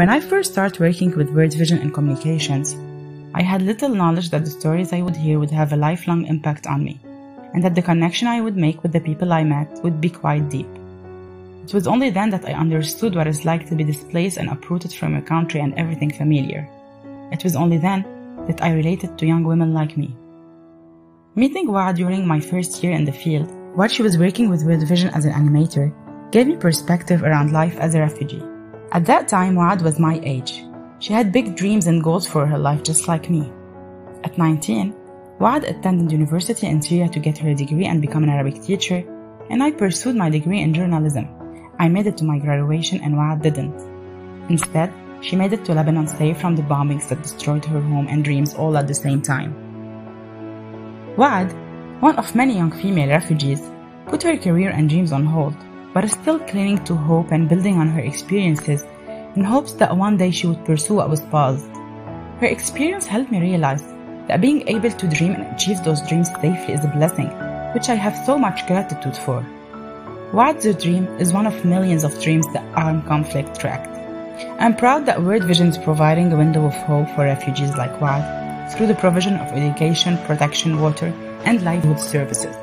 When I first started working with World Vision and Communications, I had little knowledge that the stories I would hear would have a lifelong impact on me, and that the connection I would make with the people I met would be quite deep. It was only then that I understood what it's like to be displaced and uprooted from your country and everything familiar. It was only then that I related to young women like me. Meeting Waad during my first year in the field, while she was working with World Vision as an animator, gave me perspective around life as a refugee. At that time, Waad was my age. She had big dreams and goals for her life just like me. At 19, Waad attended university in Syria to get her degree and become an Arabic teacher, and I pursued my degree in journalism. I made it to my graduation and Waad didn't. Instead, she made it to Lebanon safe from the bombings that destroyed her home and dreams all at the same time. Waad, one of many young female refugees, put her career and dreams on hold, but still clinging to hope and building on her experiences in hopes that one day she would pursue what was paused. Her experience helped me realize that being able to dream and achieve those dreams safely is a blessing, which I have so much gratitude for. Waad's dream is one of millions of dreams that armed conflict tracked. I'm proud that World Vision is providing a window of hope for refugees like Waad through the provision of education, protection, water, and livelihood services.